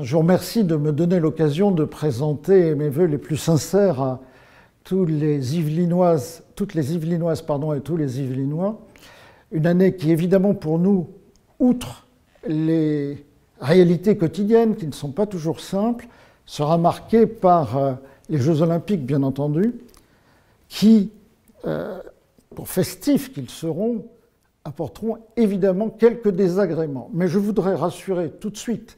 Je vous remercie de me donner l'occasion de présenter mes voeux les plus sincères à toutes les Yvelinoises et tous les Yvelinois. Une année qui, évidemment, pour nous, outre les réalités quotidiennes qui ne sont pas toujours simples, sera marquée par euh, les Jeux Olympiques, bien entendu, qui, euh, pour festifs qu'ils seront, apporteront évidemment quelques désagréments. Mais je voudrais rassurer tout de suite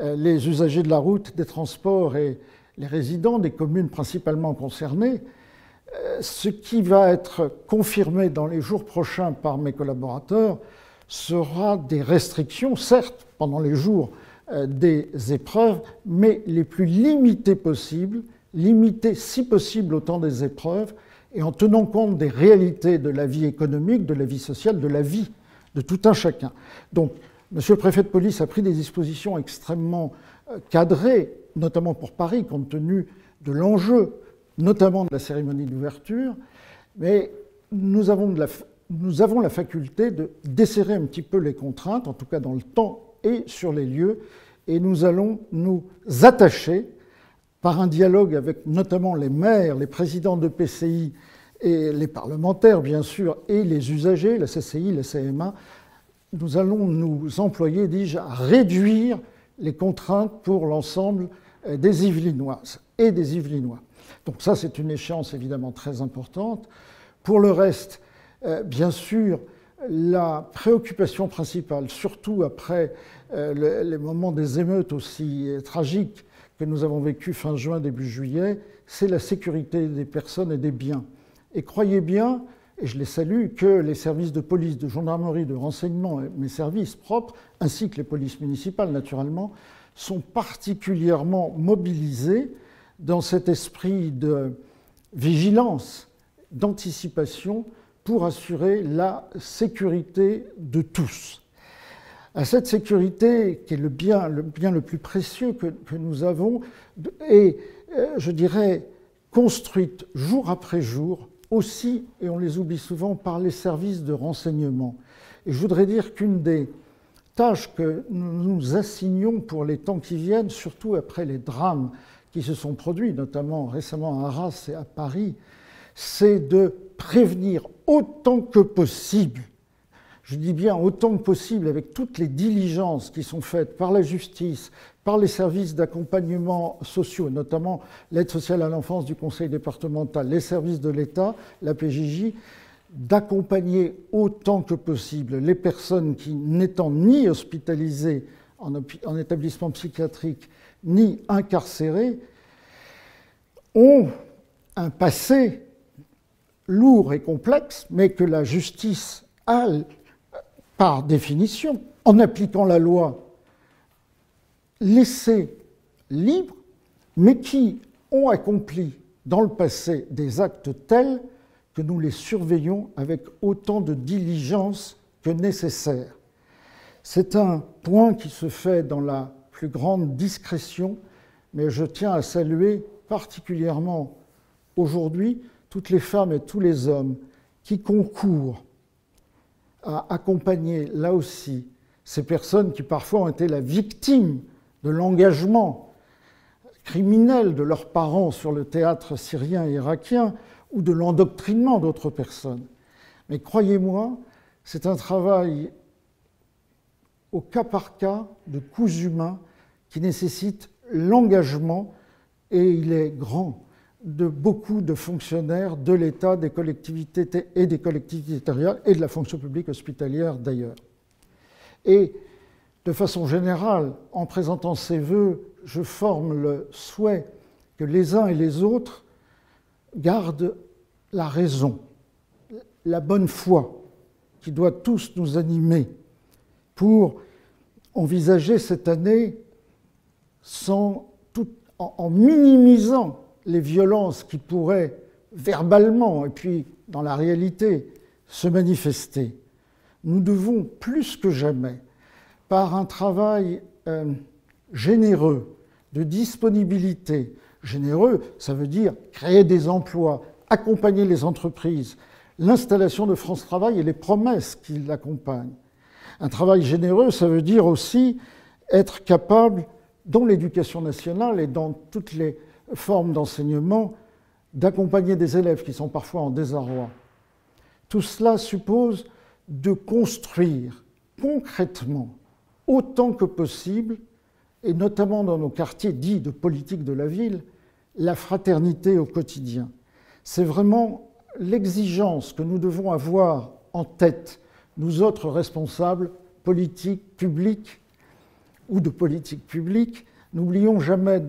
les usagers de la route, des transports et les résidents des communes principalement concernées, euh, ce qui va être confirmé dans les jours prochains par mes collaborateurs sera des restrictions, certes, pendant les jours euh, des épreuves, mais les plus limitées possibles, limitées si possible au temps des épreuves, et en tenant compte des réalités de la vie économique, de la vie sociale, de la vie de tout un chacun. Donc, Monsieur le préfet de police a pris des dispositions extrêmement euh, cadrées, notamment pour Paris, compte tenu de l'enjeu, notamment de la cérémonie d'ouverture, mais nous avons, la, faculté de desserrer un petit peu les contraintes, en tout cas dans le temps et sur les lieux, et nous allons nous attacher, par un dialogue avec notamment les maires, les présidents de PCI et les parlementaires, bien sûr, et les usagers, la CCI, la CMA, nous allons nous employer, dis-je, à réduire les contraintes pour l'ensemble euh, des Yvelinoises et des Yvelinois. Donc ça, c'est une échéance évidemment très importante. Pour le reste, euh, bien sûr, la préoccupation principale, surtout après euh, les moments des émeutes aussi tragiques que nous avons vécus fin juin, début juillet, c'est la sécurité des personnes et des biens. Et croyez bien et je les salue, que les services de police, de gendarmerie, de renseignement, mes services propres, ainsi que les polices municipales naturellement, sont particulièrement mobilisés dans cet esprit de vigilance, d'anticipation pour assurer la sécurité de tous. À cette sécurité, qui est le bien le, plus précieux que, que nous avons, est, euh, je dirais, construite jour après jour aussi, et on les oublie souvent, par les services de renseignement. Et je voudrais dire qu'une des tâches que nous nous assignons pour les temps qui viennent, surtout après les drames qui se sont produits, notamment récemment à Arras et à Paris, c'est de prévenir autant que possible je dis bien autant que possible, avec toutes les diligences qui sont faites par la justice, par les services d'accompagnement sociaux, notamment l'aide sociale à l'enfance du Conseil départemental, les services de l'État, la PJJ, d'accompagner autant que possible les personnes qui, n'étant ni hospitalisées en, en établissement psychiatrique, ni incarcérées, ont un passé lourd et complexe, mais que la justice a par définition, en appliquant la loi, laissés libres, mais qui ont accompli dans le passé des actes tels que nous les surveillons avec autant de diligence que nécessaire. C'est un point qui se fait dans la plus grande discrétion, mais je tiens à saluer particulièrement aujourd'hui toutes les femmes et tous les hommes qui concourent à accompagner là aussi ces personnes qui parfois ont été la victime de l'engagement criminel de leurs parents sur le théâtre syrien et irakien ou de l'endoctrinement d'autres personnes. Mais croyez-moi, c'est un travail au cas par cas de coups humains qui nécessite l'engagement et il est grand de beaucoup de fonctionnaires de l'État, des collectivités et des collectivités territoriales et de la fonction publique hospitalière d'ailleurs. De façon générale, en présentant ces vœux, je forme le souhait que les uns et les autres gardent la raison, la bonne foi qui doit tous nous animer pour envisager cette année en minimisant les violences qui pourraient verbalement et puis dans la réalité se manifester, nous devons plus que jamais, par un travail euh, généreux, de disponibilité, généreux, ça veut dire créer des emplois, accompagner les entreprises, l'installation de France Travail et les promesses qui l'accompagnent. Un travail généreux, ça veut dire aussi être capable dans l'éducation nationale et dans toutes les formes d'enseignement, d'accompagner des élèves qui sont parfois en désarroi. Tout cela suppose de construire concrètement, autant que possible, et notamment dans nos quartiers dits de politique de la ville, la fraternité au quotidien. C'est vraiment l'exigence que nous devons avoir en tête, nous autres responsables politiques, publics ou de politique publique. N'oublions jamais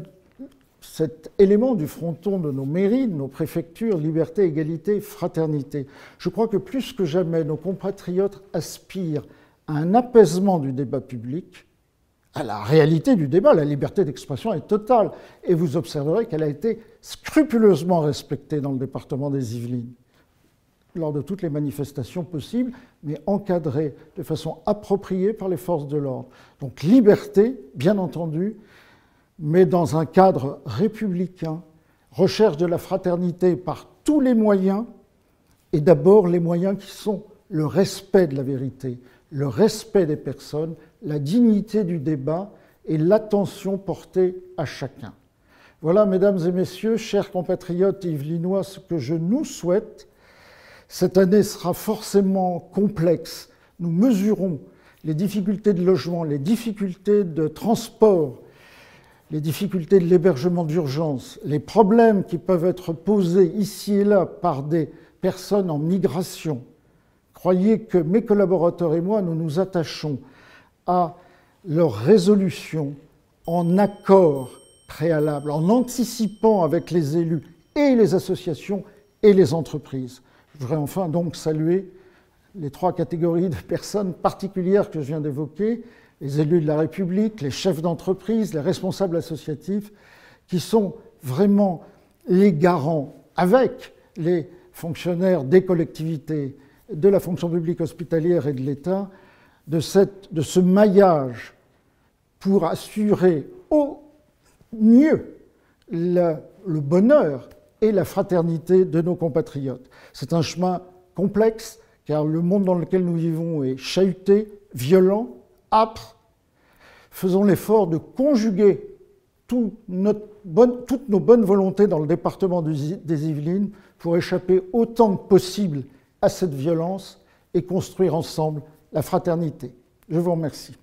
cet élément du fronton de nos mairies, de nos préfectures, liberté, égalité, fraternité. Je crois que plus que jamais, nos compatriotes aspirent à un apaisement du débat public, à la réalité du débat. La liberté d'expression est totale. Et vous observerez qu'elle a été scrupuleusement respectée dans le département des Yvelines, lors de toutes les manifestations possibles, mais encadrée de façon appropriée par les forces de l'ordre. Donc liberté, bien entendu, mais dans un cadre républicain, recherche de la fraternité par tous les moyens, et d'abord les moyens qui sont le respect de la vérité, le respect des personnes, la dignité du débat et l'attention portée à chacun. Voilà, mesdames et messieurs, chers compatriotes yvelinois, ce que je nous souhaite. Cette année sera forcément complexe. Nous mesurons les difficultés de logement, les difficultés de transport, les difficultés de l'hébergement d'urgence, les problèmes qui peuvent être posés ici et là par des personnes en migration. Croyez que mes collaborateurs et moi, nous nous attachons à leur résolution en accord préalable, en anticipant avec les élus et les associations et les entreprises. Je voudrais enfin donc saluer les trois catégories de personnes particulières que je viens d'évoquer, les élus de la République, les chefs d'entreprise, les responsables associatifs, qui sont vraiment les garants, avec les fonctionnaires des collectivités, de la fonction publique hospitalière et de l'État, de, ce maillage pour assurer au mieux le bonheur et la fraternité de nos compatriotes. C'est un chemin complexe, car le monde dans lequel nous vivons est chahuté, violent, âpre, faisons l'effort de conjuguer toutes nos bonnes volontés dans le département des Yvelines pour échapper autant que possible à cette violence et construire ensemble la fraternité. Je vous remercie.